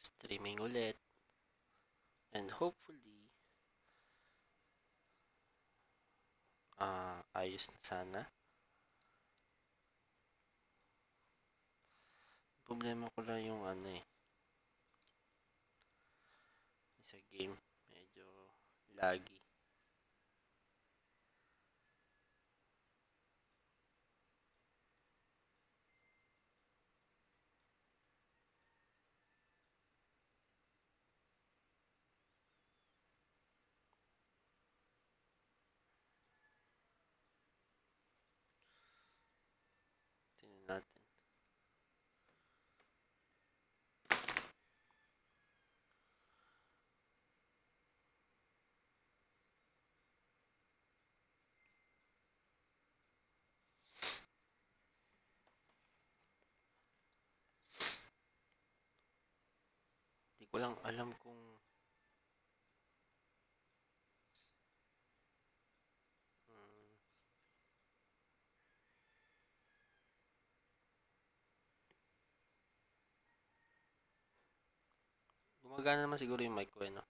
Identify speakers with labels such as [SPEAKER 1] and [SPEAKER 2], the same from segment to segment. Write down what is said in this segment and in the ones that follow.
[SPEAKER 1] streaming ulit. And hopefully, ah ayos na sana. Problema ko lang yung ano eh. Sa game, medyo laggy. Ko lang alam kung Hmm. Gumagana naman siguro yung mic ko eh, no?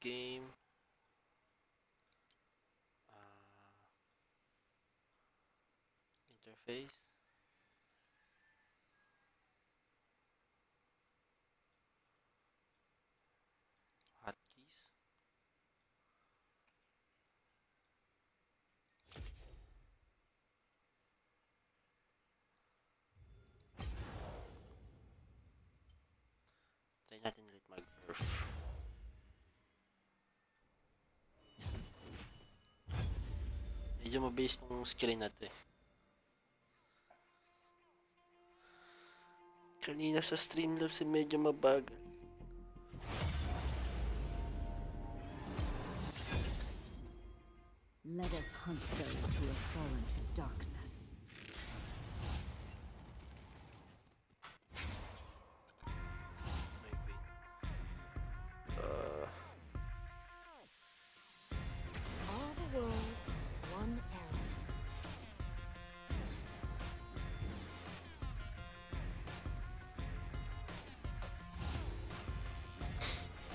[SPEAKER 1] Game. Ah interface. Hotkeys. Try natin ulit mag-earth medyo mabilis tong screen na to eh kanina sa Streamlabs eh medyo mabagal
[SPEAKER 2] Let us hunt those who have fallen to darkness.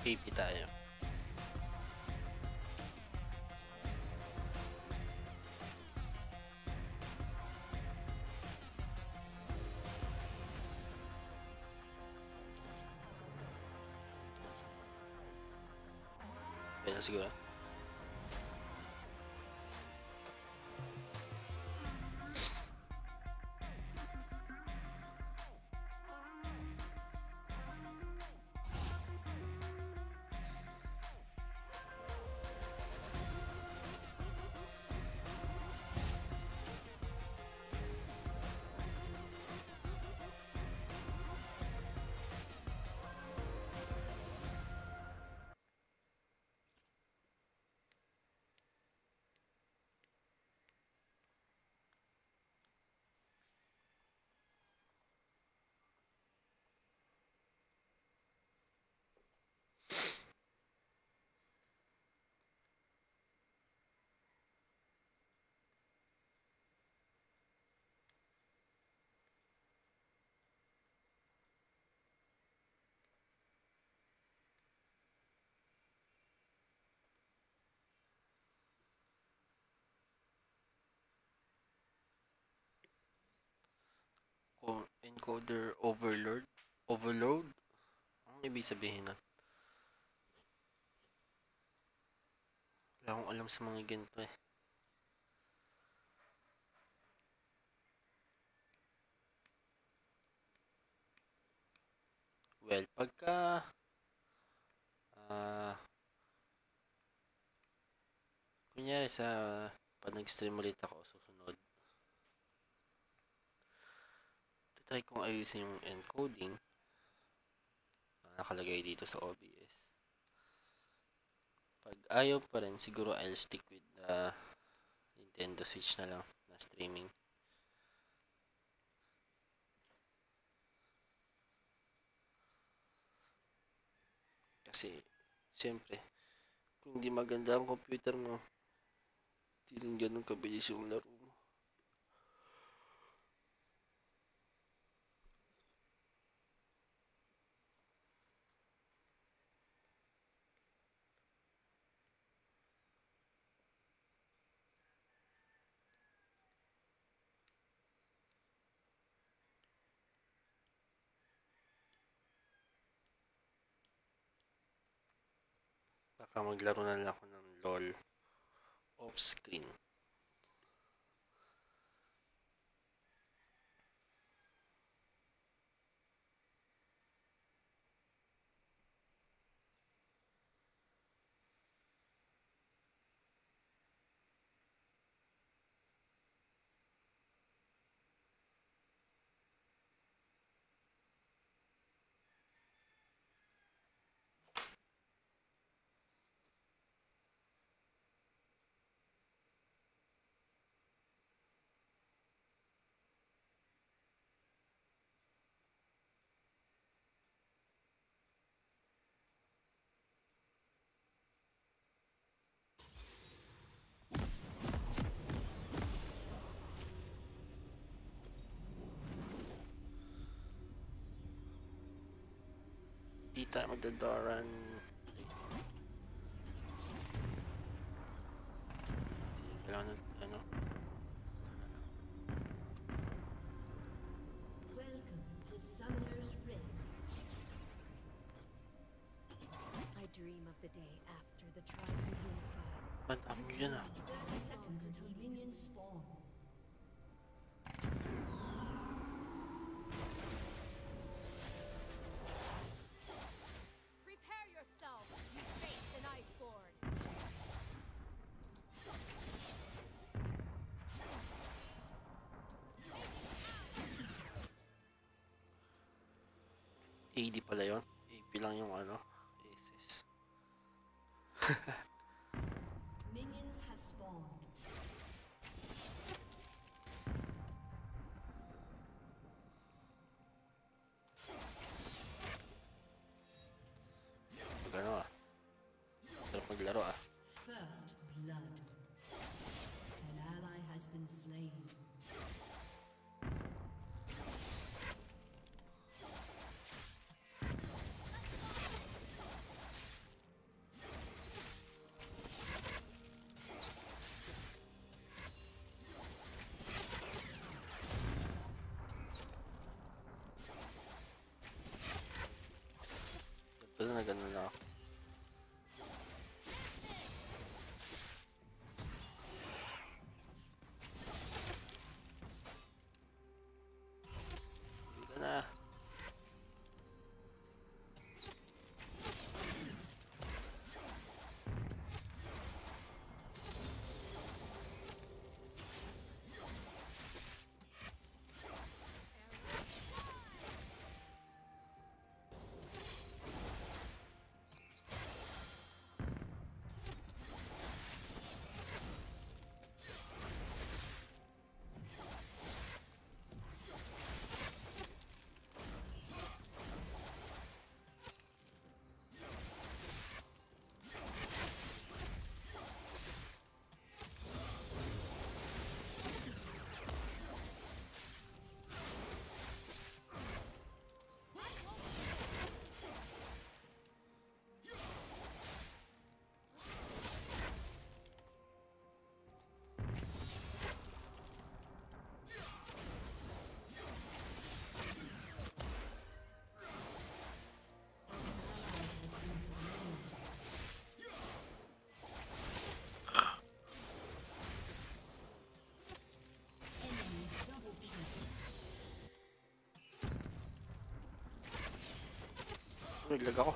[SPEAKER 1] PP tayo. Okay na siguro. Co- encoder overload? Overload? Ang ibig sabihin nun? Wala akong alam sa mga ganito eh. Well pagka ah kunyari sa pag nag-stream ulit ako susunod try kong ayusin yung encoding na nakalagay dito sa OBS. Pag ayaw pa rin, siguro I'll stick with the Nintendo Switch na lang na streaming. Kasi, siyempre, kung hindi maganda ang computer mo, hindi rin ganun kabilis yung laro maglaro na lang ako ng LOL off-screen. Di tayo magdadaran. Kailangan ano.
[SPEAKER 3] Welcome to Summoner's Rift.
[SPEAKER 4] I dream of the day after the tribes are unified.
[SPEAKER 1] Ang yun ah?
[SPEAKER 3] 30 seconds until minions spawn.
[SPEAKER 1] AD pala yun. AP lang yung ano. Pero na ganun
[SPEAKER 3] legal.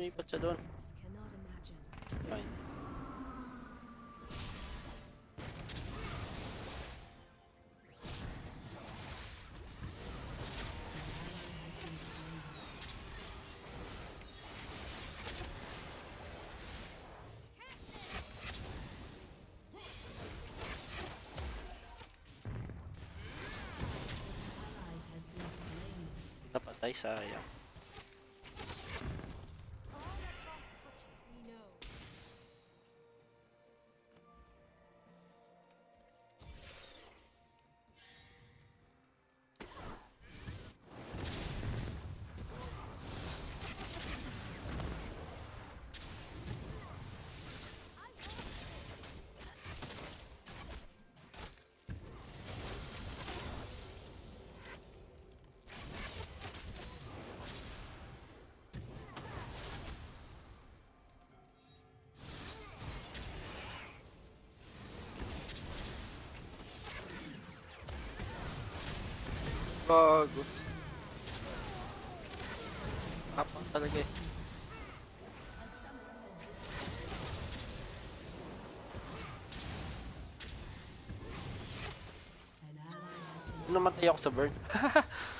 [SPEAKER 1] Sumipot
[SPEAKER 3] siya doon. Fine. Napatay, sayang. namatay ako sa burn.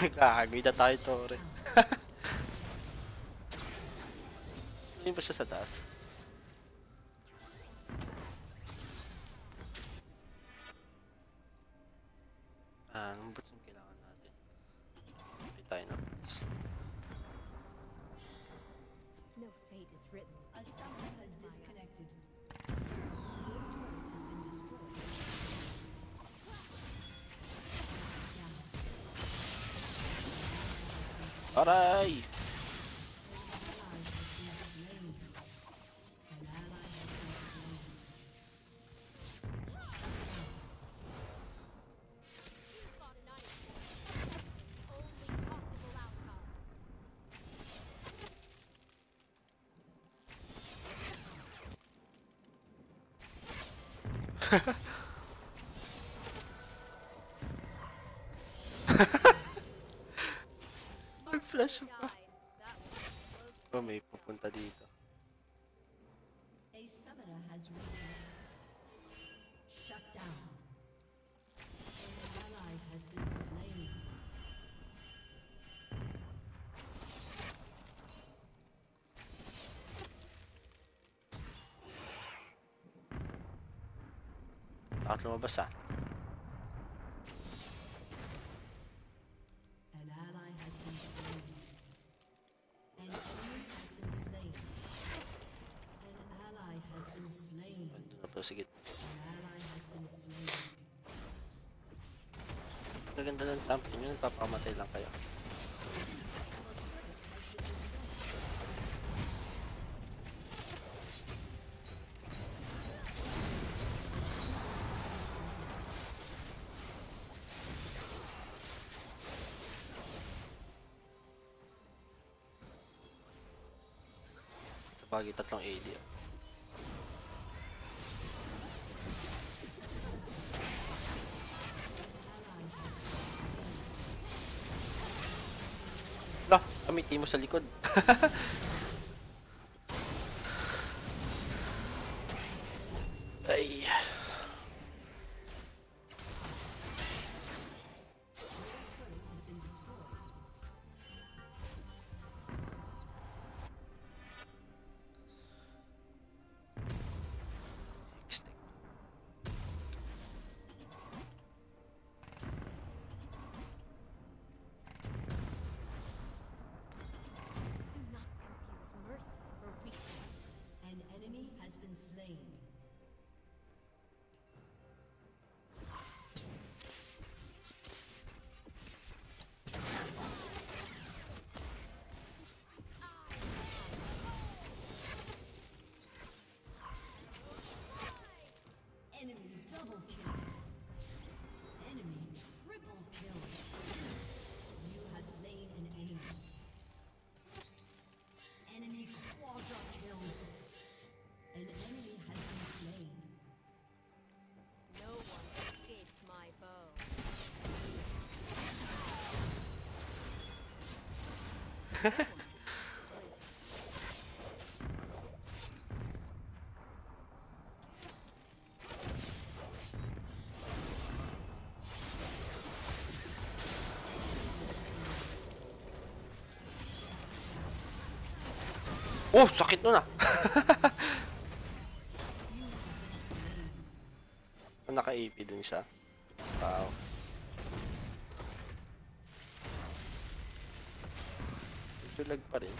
[SPEAKER 3] Gagawin na tayo, Tore. Ano ba siya sa taas? Nag-flash pa. Oh, may pupunta dito. Atlamaya basar. Pagi tatlong AD. Lah, kamiti mo sa likod.
[SPEAKER 4] slain.
[SPEAKER 3] oh, sakit nun ah. Naka-AP dun siya. Wow. nagpa-lag pa rin.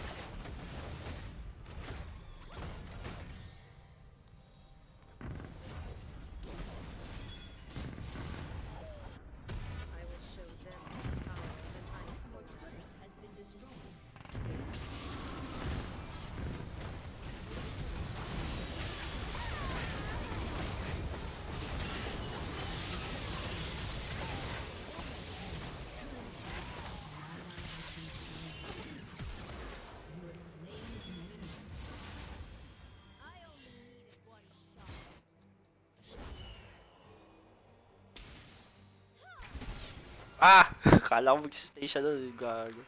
[SPEAKER 4] Karlavuk Station'a da
[SPEAKER 3] galiba.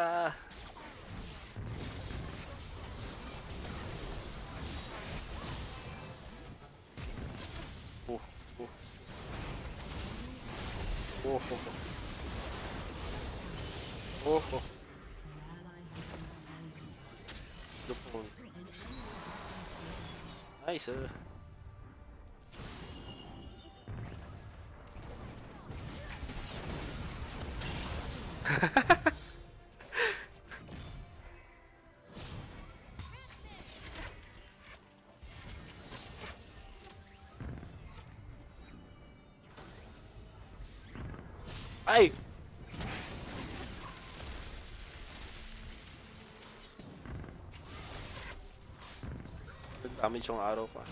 [SPEAKER 3] Oh, oh. Oh, oh, oh. Oh. Nice. Uh. Ay! Damage yung araw pa.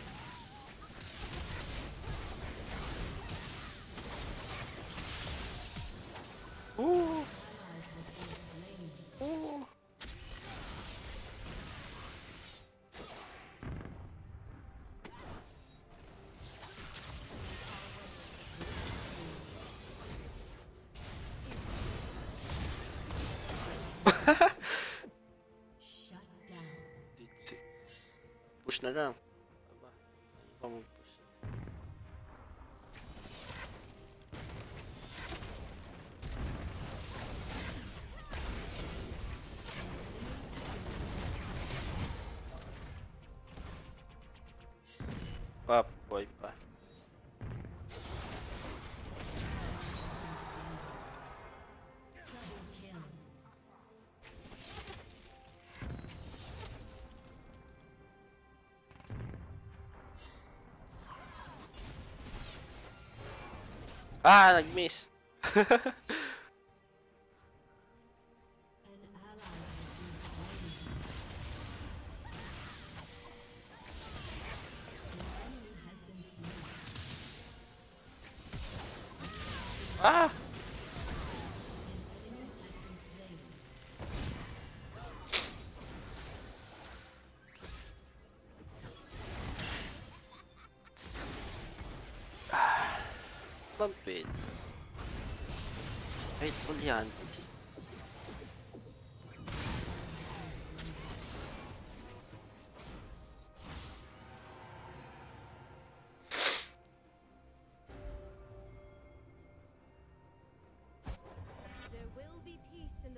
[SPEAKER 4] papoipa.
[SPEAKER 3] Ah, nag-miss.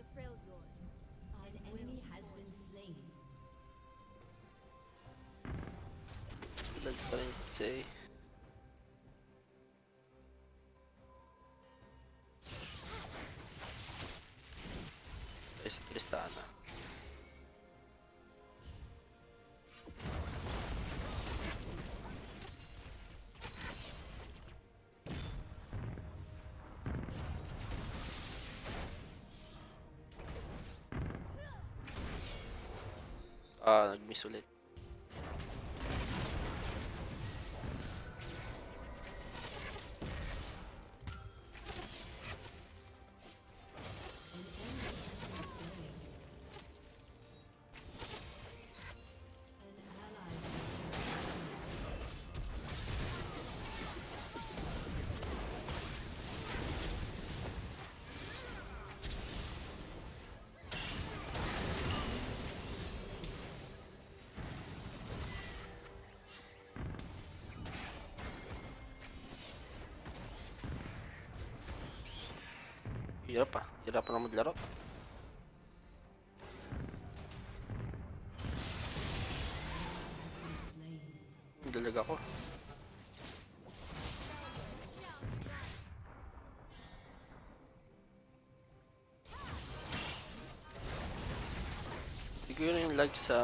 [SPEAKER 1] the Freljord.
[SPEAKER 4] An um, enemy has been slain.
[SPEAKER 3] Ilan pa Ah, nag-miss ulit. Hirap ah. Hirap na maglaro. Dalag ako. Siguro yung lag sa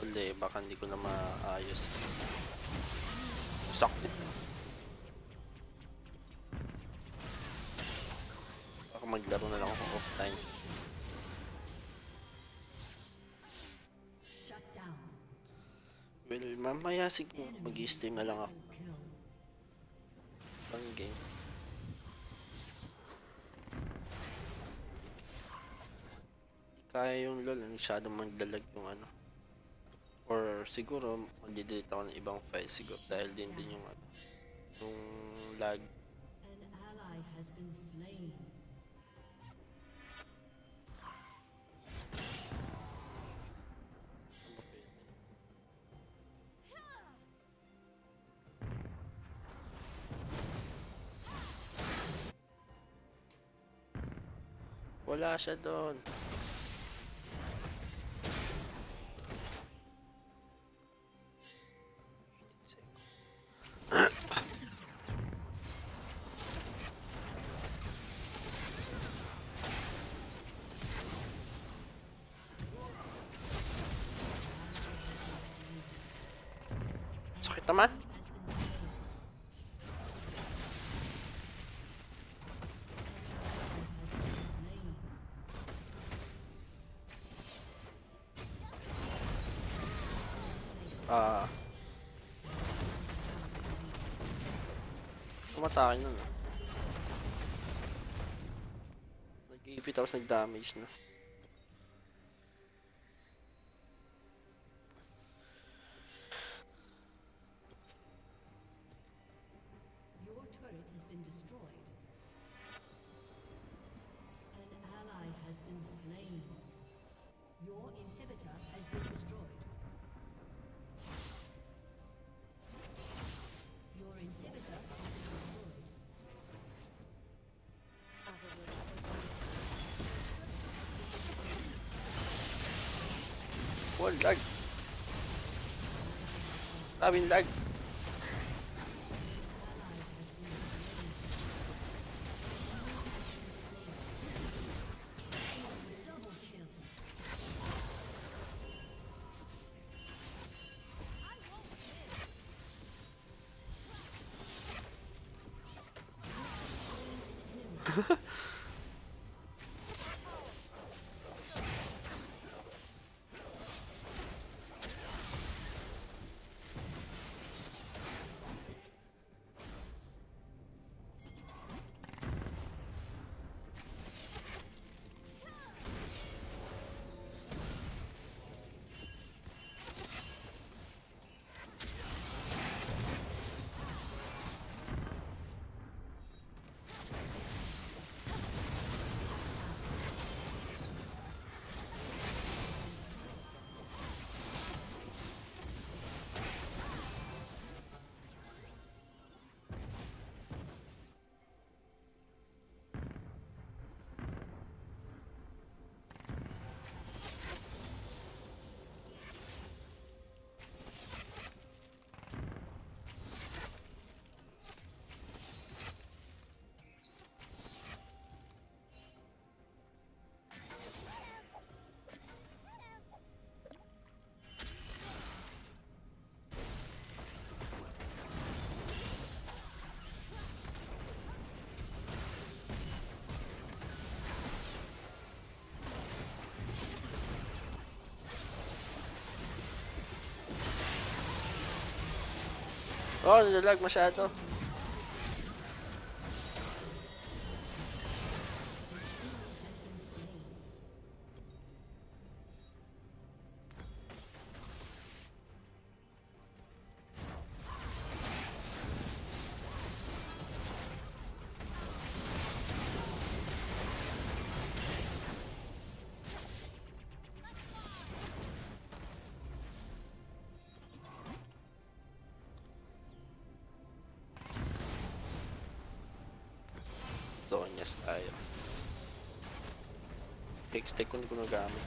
[SPEAKER 3] uli, baka hindi ko na maayos. Sakit. Well, mamaya siguro mag-stream na lang ako
[SPEAKER 4] Kill.
[SPEAKER 3] ng game. Kaya yung LOL, masyadong magdalag yung ano. Or siguro, mag-delete ako ng ibang file siguro dahil din din yung ano. Yung lag. Wala siya doon. Sakit naman. Tumatake nun ah. Nag-ipit tapos nag-damage na. Oh, lag. Sabing lag. Oh, nilalag masyado. Donyas tayo. Hextech ko hindi ko nagamit.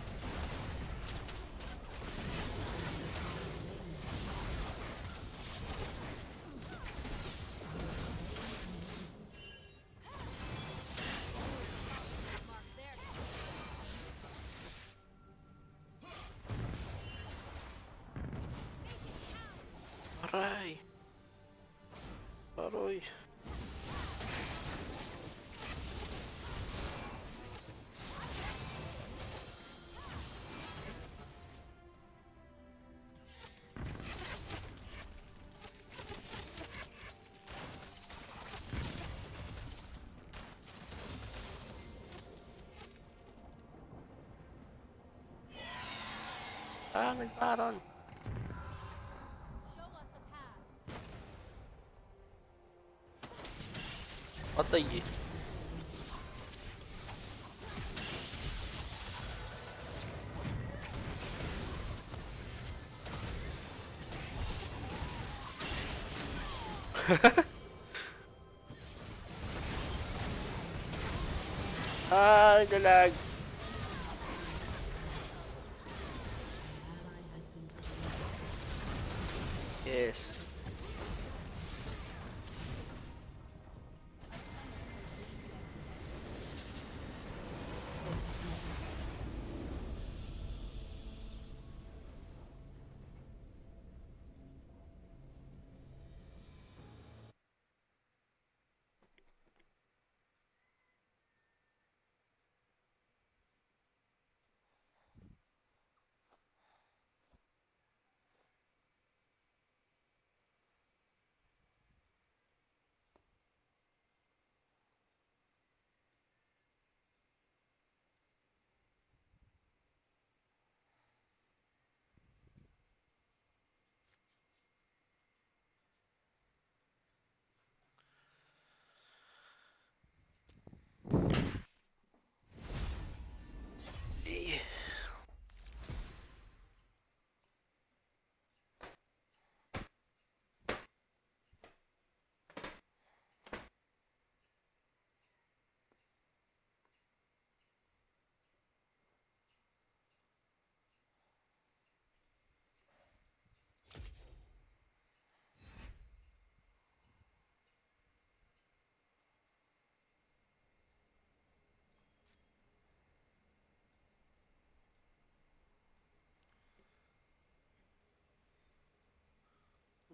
[SPEAKER 1] What
[SPEAKER 3] the? eh.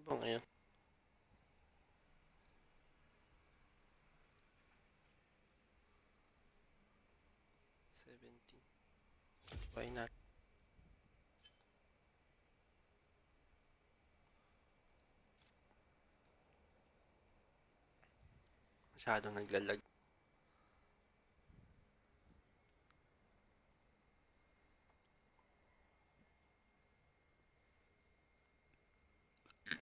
[SPEAKER 3] ba ngayon?
[SPEAKER 1] Seventeen. Why not? Masyadong naglalag.